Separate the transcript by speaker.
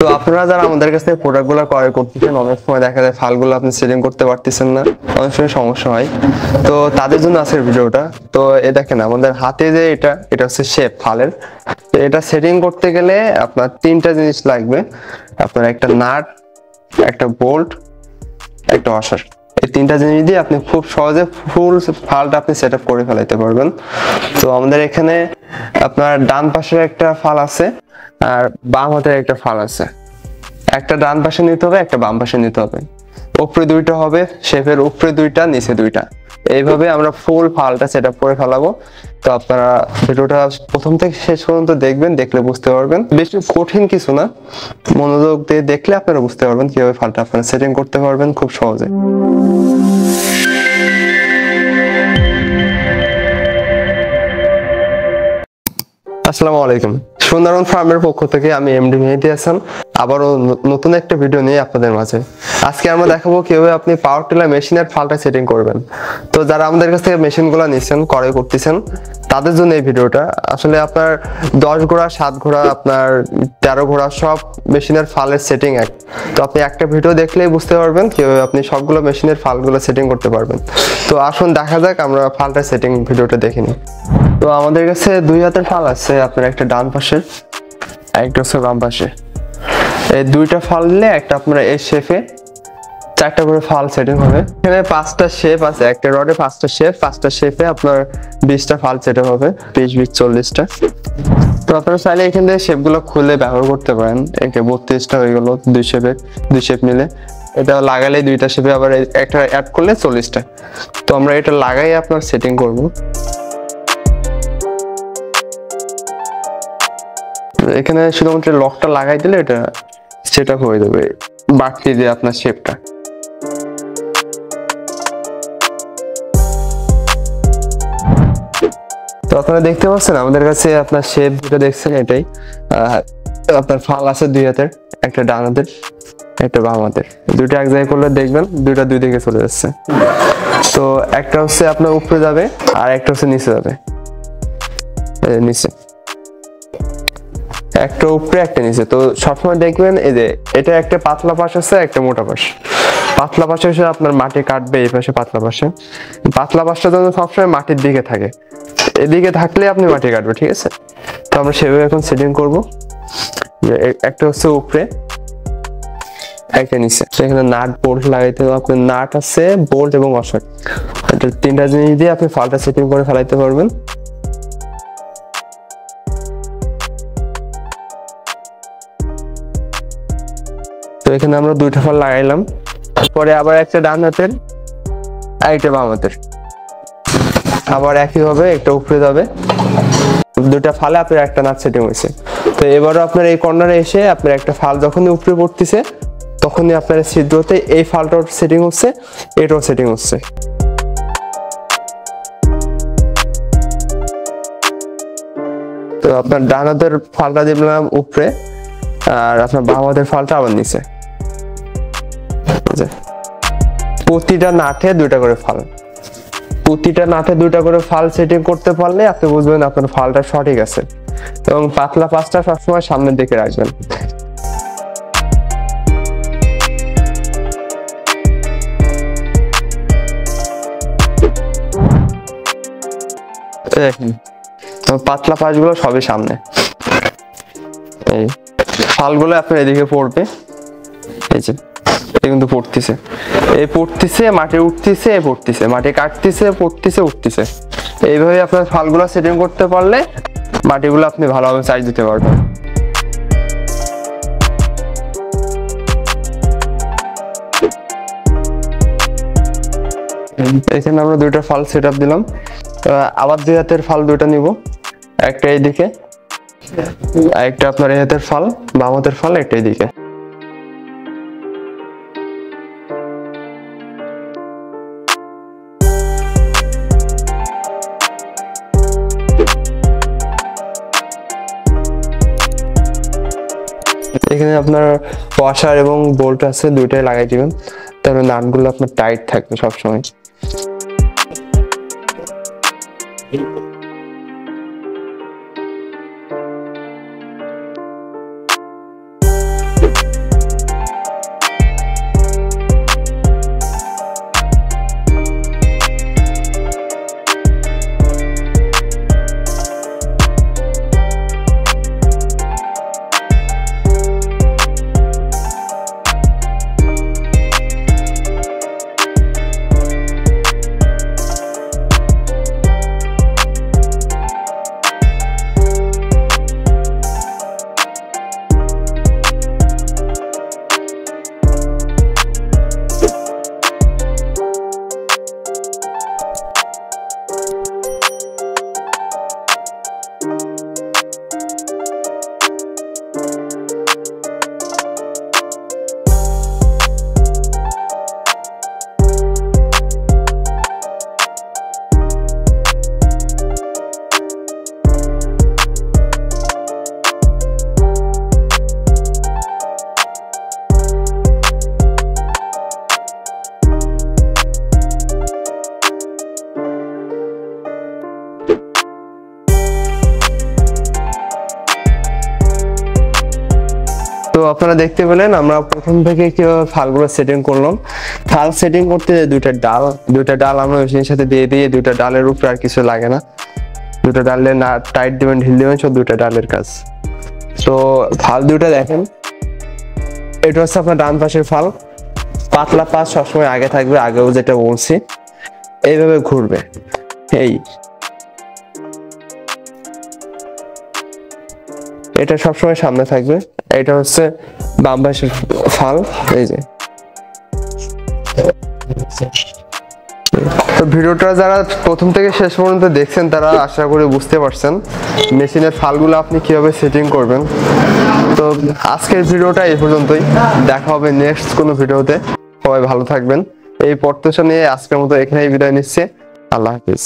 Speaker 1: তো আপনারা যারা আমাদের কাছ থেকে প্রোডাক্টগুলো ক্রয় করতেছেন, অনেক সময় দেখা যায় ফালগুলো আপনি সেটিং করতে পারতেছেন না, অনেক সময় সমস্যা হয়। তো তাদের জন্য আছে ভিডিওটা। তো এ দেখেন, আমাদের হাতে যে এটা এটা হচ্ছে শেপ ফালের এটা সেটিং করতে গেলে আপনার তিনটা জিনিস লাগবে। আপনার একটা নাট, একটা বোল্ট একটা ওয়াশার এই তিনটা জিনিস দিয়ে আপনি খুব সহজে ফুল ফালটা আপনি সেট করে ফেলাইতে পারবেন। তো আমাদের এখানে আপনার ডান পাশের একটা ফাল আছে। আর বাম হাতের একটা ফাল আছে। একটা ডান পাশে নিতে হবে, একটা বাম পাশে নিতে হবে। উপরে দুইটা হবে, শেপের উপরে দুইটা, নিচে দুইটা। এইভাবে আমরা ফুল ফালটা সেট আপ করে ফেলাবো। তো আপনারা ভিডিওটা প্রথম থেকে শেষ পর্যন্ত দেখবেন, দেখলে বুঝতে পারবেন। বেশি কঠিন কিছু না। মনোযোগ দিয়ে দেখলে আপনারা বুঝতে পারবেন কীভাবে ফালটা আপনারা সেটিং করতে পারবেন খুব সহজে। আসসালামু আলাইকুম। সুন্দরবন ফার্মের পক্ষ থেকে আমি এমডি মেহেদি হাসান। আবারও নতুন একটা ভিডিও নিয়ে আপনাদের মাঝে। আজকে আমরা দেখাবো কীভাবে আপনি পাওয়ার টিলার মেশিনের ফালটা সেটিং করবেন। তো যারা আমাদের কাছ থেকে মেশিনগুলো নিচ্ছেন, ক্রয় করতেছেন, তাদের জন্য এই ভিডিওটা আসলে আপনার দশ ঘোড়া, সাত ঘোড়া, আপনার তেরো ঘোড়া সব মেশিনের ফালের সেটিং এক। তো আপনি একটা ভিডিও দেখলেই বুঝতে পারবেন কীভাবে আপনি সবগুলো মেশিনের ফালগুলো সেটিং করতে পারবেন। তো আসুন দেখা যাক, আমরা ফালটা সেটিং ভিডিওটা দেখে নিই। তো আমাদের কাছে দুই হাতের ফাল আছে, আপনার একটা ডান পাশের একটা হচ্ছে বাম পাশে। এই দুইটা ফাল নিলে একটা আপনার এই শেফে চারটা করে ফাল সেটিং হবে। এখানে পাঁচটা শেপ আছে, একটা রডে পাঁচটা শেপ পাঁচটা শেপে আপনার বিশটা ফাল সেটিং হবে, বিশ বিশ, চল্লিশটা। তো আপনারা চাইলে এখান থেকে শেপগুলো খুলে ব্যবহার করতে পারেন। একে বত্রিশটা হয়ে গেলো, দুই শেপে দুই শেপ মিলে এটা লাগালে দুইটা শেপে আবার একটা অ্যাড করলে চল্লিশটা। তো আমরা এটা লাগাই আপনার সেটিং করব। এখানে শুধুমাত্র লকটা লাগাই দিলে এটা সেট আপ হয়ে যাবে, বাড়তি দিয়ে আপনার শেপটা তো আপনারা দেখতে পাচ্ছেন, আমাদের কাছে আপনার শেপ যেটা দেখছেন এটাই আপনার ফাল আছে দুই হাতের, একটা ডান হাতের, একটা বাম হাতের। দুইটা এক জায়গায় করলে দেখবেন, দুইটা দুই দিকে চলে যাচ্ছে। তো একটা হচ্ছে আপনার উপরে যাবে, আর একটা হচ্ছে নিচে যাবে। নিচে। একটা উপরে, একটা নিচে। তো সবসময় দেখবেন এই যে, এটা একটা পাতলা পাশ আছে, একটা মোটা পাশ। পাতলা পাশে হচ্ছে আপনার মাটি কাটবে, এই পাশে পাতলা পাশে। পাতলা পাশটা যেন সবসময় মাটির দিকে থাকে। এদিকে থাকলে আপনি মাটি কাটবে ঠিক আছে? তো আমরা সেভাবে এখন সেটিং করব। একটা হচ্ছে উপরে, একটা নিচে। সেখানে নাট বোল্ট লাগাইতে হবে। আপনার নাট আছে, বোল্ট এবং অশাক। এটা তিনটা জিনিস দিয়ে আপনি ফালটা সেটিং করে ফেলাইতে পারবেন। তো এখানে আমরা দুইটা ফাল লাগাইলাম। পরে আবার একটা ডান হাতের, আর একটা বাম হাতের। আবার একই হবে, একটা উপরে যাবে। দুটা ফালে আপনার একটা নাচ সেটিং হয়েছে। তো এবারও আপনার এই কর্নারে এসে আপনার একটা ফাল যখনই উপরে পড়তেছে, তখনই আপনার ছিদ্রতে এই ফালটাও সেটিং হচ্ছে, এটাও সেটিং হচ্ছে। তো আপনার ডান হাতের ফালটা দিলাম উপরে, আর আপনার বাম হাতের ফালটা আবার নিচে। প্রতিটা নাটে দুইটা করে ফাল। প্রতিটা নাটে দুইটা করে ফাল সেটিং করতে পারলে আপনি বুঝবেন আপনার ফালটা সঠিক আছে। এবং পাতলা পাঁচটা সবসময় সামনের দিকে রাখবেন। তো পাতলা পাশগুলো সবই সামনে। এই ফালগুলো আপনার এদিকে পড়বে। এই যে কিন্তু পড়তেছে। এই পড়তেছে মাটি উঠতেছে পড়তেছে। মাটি কাটতেছে, পড়তেছে, উঠতেছে। এইভাবে আপনার ফালগুলো সেটিং করতে পারলে মাটিগুলো আপনি ভালোভাবে চার্জ দিতে পারবেন। এখানে আমরা দুইটা ফাল সেট দিলাম। আবার দুই হাতের ফাল দুইটা নিব। একটা এইদিকে একটা আপনার এই হাতের ফাল, বাম হাতের ফাল, একটা এইদিকে। আপনার ওয়াশার এবং বোল্ট আছে দুইটাই লাগাই দিবেন। তাহলে নাটগুলো আপনার টাইট থাকবে সবসময়। তো আপনারা দেখতে পেলেন, আমরা প্রথম থেকে কীভাবে ফালগুলো সেটিং করলাম। ফাল সেটিং করতে দুইটা ডাল দুইটা ডাল আমরা মেশিনের সাথে দিয়ে দিয়ে দুইটা ডালের উপরে আর কিছু লাগে না। দুটো ডালের না টাইট দিবেন, ঢিল দিবেন, সব দুইটা ডালের কাজ। তো ফাল দুইটা দেখেন। এটা হচ্ছে আপনার ডান পাশের ফাল। পাতলা পাশ সবসময় আগে থাকবে, আগেও যেটা বলছি। এইভাবে ঘুরবে। এই এটা সবসময় সামনে থাকবে। এটা হচ্ছে বাম পাশের ফাল, এই যে। তো ভিডিওটা যারা প্রথম থেকে শেষ পর্যন্ত দেখছেন, তারা আশা করি বুঝতে পারছেন মেশিনের ফালগুলো আপনি কীভাবে সেটিং করবেন। তো আজকের ভিডিওটা এই পর্যন্তই। দেখা হবে নেক্সট কোনো ভিডিওতে। সবাই ভালো থাকবেন। এই পড়তেশন নিয়ে আজকের মতো এখানেই বিদায় নিচ্ছে। আল্লাহ হাফিজ।